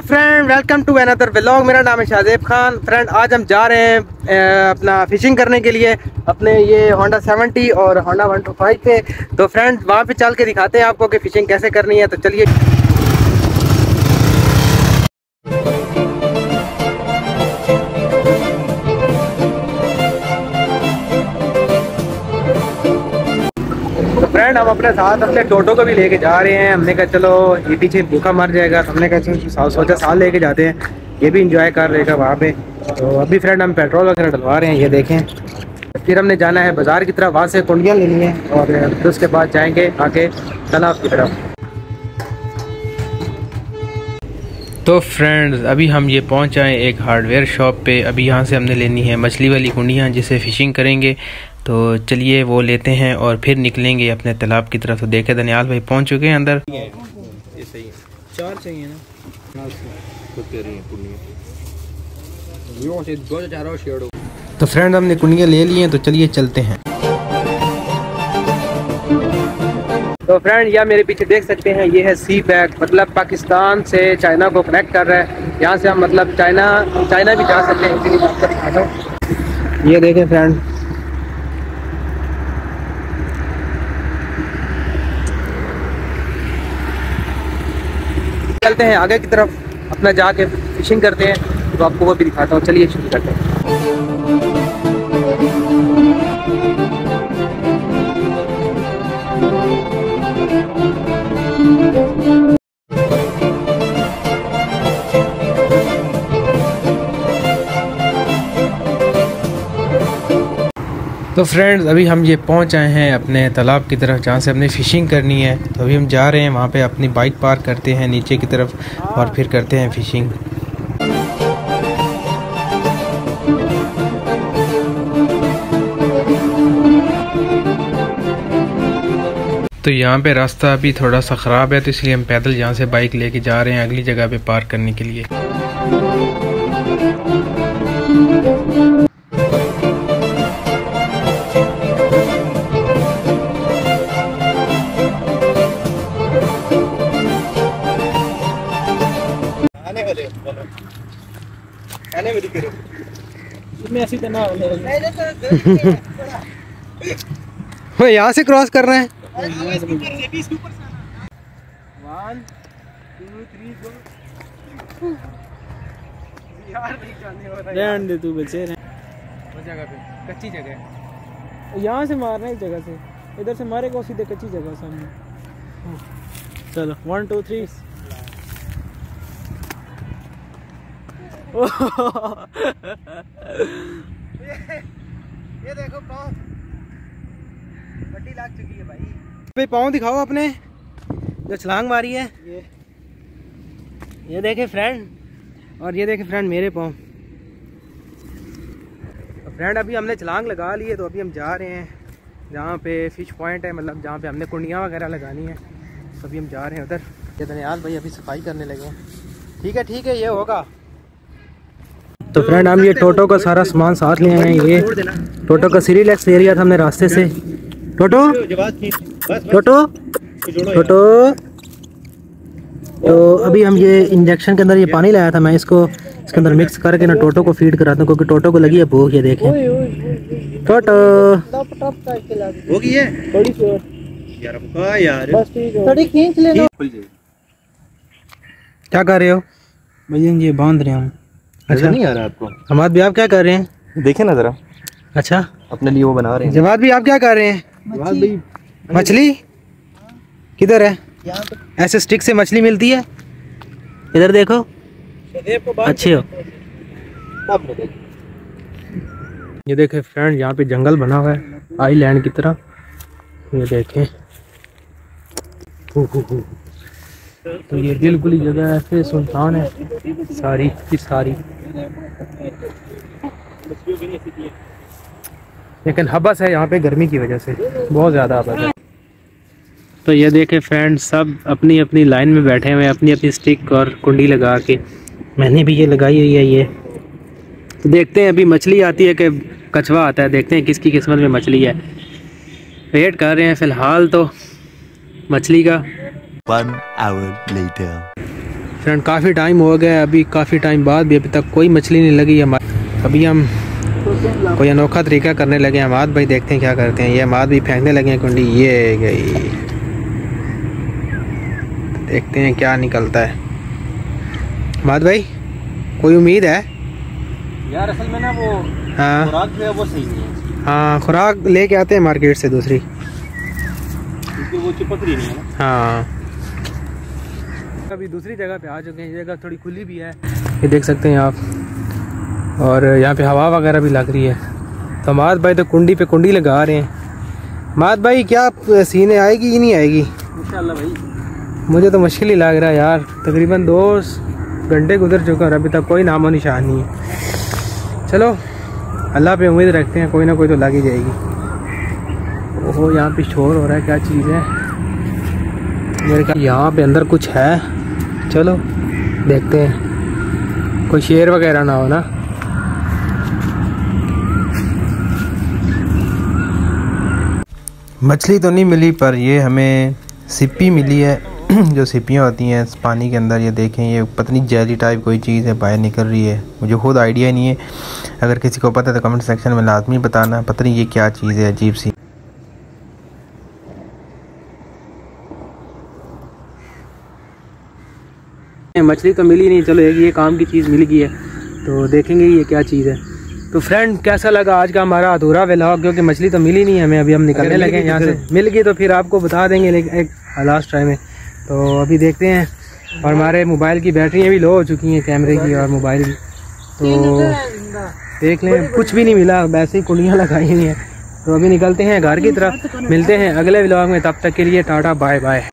Friend welcome to another vlog मेरा नाम है शाहजेब खान. फ्रेंड आज हम जा रहे हैं अपना फिशिंग करने के लिए, अपने ये होंडा 70 और होंडा 125 पे. तो फ्रेंड वहाँ पे चल के दिखाते हैं आपको कि फ़िशिंग कैसे करनी है. तो चलिए फ्रेंड हम अपने साथ अपने टोटो को भी लेके जा रहे हैं। हमने कहा, चलो, ये पीछे भूखा मर जाएगा। तो हमने कहा सोचा, साल लेके जाते हैं। ये भी इंजॉय कर रहेगा वहाँ पे। तो अभी फ्रेंड हम पेट्रोल वगैरह डलवा रहे हैं, ये देखें। फिर हमने जाना है बाज़ार की तरफ़। वहाँ से कुंडियाँ लेनी है और फिर उसके बाद जाएँगे आके तालाब की तरफ़। तो फ्रेंड्स अभी हम ये पहुँच आए एक हार्डवेयर शॉप पे। अभी यहाँ से हमने लेनी है मछली वाली कुंडियाँ, जिसे फ़िशिंग करेंगे। तो चलिए वो लेते हैं और फिर निकलेंगे अपने तालाब की तरफ़। तो देखे दनियाल भाई पहुँच चुके हैं अंदर। चार चाहिए ना? तो फ्रेंड हमने कुंडियाँ ले ली हैं तो चलिए चलते हैं। तो फ्रेंड यह मेरे पीछे देख सकते हैं ये है सी पैक मतलब पाकिस्तान से चाइना को कनेक्ट कर रहा है। यहाँ से हम मतलब चाइना चाइना भी जा सकते हैं। ये देखें फ्रेंड चलते हैं आगे की तरफ़, अपना जाके फिशिंग करते हैं तो आपको वो भी दिखाता हूँ। चलिए शुरू करते हैं। तो फ्रेंड्स अभी हम ये पहुँच आए हैं अपने तालाब की तरफ़, जहाँ से हमने फ़िशिंग करनी है। तो अभी हम जा रहे हैं, वहाँ पे अपनी बाइक पार्क करते हैं नीचे की तरफ़ और फिर करते हैं फ़िशिंग तो यहाँ पे रास्ता अभी थोड़ा सा ख़राब है तो इसलिए हम पैदल यहाँ से बाइक लेके जा रहे हैं, अगली जगह पे पार्क करने के लिए। वो यहाँ से क्रॉस कर रहे हैं रहने दे तू बचे रहे। जगह पे कच्ची जगह है। यहाँ से मारना इस जगह से। इधर से मारेगा सीधे कच्ची जगह सामने। चलो वन टू थ्री ये देखो पाँव। बड्डी लाग चुकी है भाई। भाई पाँव दिखाओ अपने जो छलांग मारी है। ये। ये देखे फ्रेंड और ये देखे फ्रेंड मेरे पाँव। तो फ्रेंड अभी हमने छलांग लगा ली है तो अभी हम जा रहे हैं जहाँ पे फ़िश पॉइंट है मतलब जहाँ पे हमने कुंडियाँ वगैरह लगानी है। तो अभी हम जा रहे हैं उधर। ये धनियाल भाई अभी सफ़ाई करने लगे हैं। ठीक है ठीक है ये होगा। तो फ्रेंड हम ये टोटो का सारा सामान साथ ले आए हैं ये टोटो का सीरीलेक्स ले लिया था हमने रास्ते से। टोटो टोटो टोटो तो अभी हम ये इंजेक्शन के अंदर ये पानी लाया था मैं इसको इसके अंदर मिक्स करके ना टोटो को फ़ीड कराता हूँ क्योंकि टोटो को लगी है भूख ये देखें। टोटो क्या कर रहे हो? भैया ये बाँध रहे हम। अच्छा। नहीं आ रहा आपको? हमाद भी आप क्या कर रहे हैं? देखे ना जरा। अच्छा। अपने लिए वो बना रहे हैं। जवाब भी आप क्या कर रहे हैं? मछली। किधर है? ऐसे स्टिक से मछली मिलती है? इधर देखो। अच्छे हो। ये देखे फ्रेंड यहाँ पे जंगल बना हुआ है आईलैंड की तरह। ये देखें। हु, हु, हु। तो ये बिल्कुल ही जगह ऐसे सुनसान है। सारी की सारी। लेकिन हबस है यहाँ पे गर्मी की वजह से। बहुत ज़्यादा हबस है। तो ये देखे फ्रेंड सब अपनी अपनी लाइन में बैठे हुए हैं अपनी अपनी स्टिक और कुंडी लगा के। मैंने भी ये लगाई हुई है ये। तो देखते हैं अभी मछली आती है कि कछवा आता है देखते हैं किसकी किस्मत में मछली है। वेट कर रहे हैं फ़िलहाल तो मछली का। One hour later. फ्रेंड काफ़ी टाइम हो गया अभी काफ़ी टाइम बाद भी अभी तक कोई मछली नहीं लगी हमारे। अभी हम कोई अनोखा तरीका करने लगे हैं हमाद भाई देखते हैं क्या करते हैं। ये हमाद भी फेंकने लगे हैं कुंडी ये गई। देखते हैं क्या निकलता है। हमाद भाई कोई उम्मीद है? यार असल में ना वो हाँ। खुराक जो है वो सही नहीं है। हाँ खुराक लेके आते हैं मार्केट से दूसरी। क्योंकि वो चिपक रही नहीं है हाँ। अभी दूसरी जगह पे आ चुके हैं। ये जगह थोड़ी खुली भी है। ये देख सकते हैं आप। और यहाँ पे हवा वगैरह भी लग रही है। तो माद भाई तो कुंडी पे कुंडी लगा रहे हैं। माद भाई क्या सीने आएगी कि नहीं आएगी? भाई। मुझे तो मुश्किल ही लग रहा है यार। तकरीबन दो घंटे गुजर चुके हैं और अभी तक कोई नामो निशान नहीं है। चलो अल्लाह पे उम्मीद रखते हैं कोई ना कोई तो लग ही जाएगी। ओहो यहाँ पे शोर हो रहा है क्या चीज़ है? मेरे ख्याल यहाँ पे अंदर कुछ है। चलो, देखते हैं। कोई शेर वगैरह ना हो ना? मछली तो नहीं मिली, पर ये हमें सिप्पी मिली है। जो सिप्पियाँ होती हैं पानी के अंदर, ये देखें, ये पतनी जैली टाइप कोई चीज़ है, बाहर निकल रही है। मुझे खुद आइडिया नहीं है। अगर किसी को पता है तो कमेंट सेक्शन में लाजमी बताना। पता नहीं ये क्या चीज़ है, अजीब सी। मछली तो मिली नहीं चलो एक ये काम की चीज़ मिल गई है तो देखेंगे ये क्या चीज़ है। तो फ्रेंड कैसा लगा आज का हमारा अधूरा व्लॉग क्योंकि मछली तो मिली नहीं हमें अभी हम निकलने लगे हैं यहाँ से। मिल गई तो फिर आपको बता देंगे लेकिन एक लास्ट टाइम में। तो अभी देखते हैं और हमारे मोबाइल की बैटरियाँ भी लो हो चुकी हैं कैमरे की और मोबाइल की। तो देख लें कुछ भी नहीं मिला वैसे ही कुंडियाँ लगाई हुई हैं। तो अभी निकलते हैं घर की तरफ़ मिलते हैं? अगले व्लॉग में तब तक के लिए टाटा बाय बाय